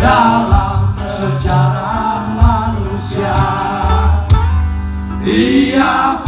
dalam sejarah manusia. Ia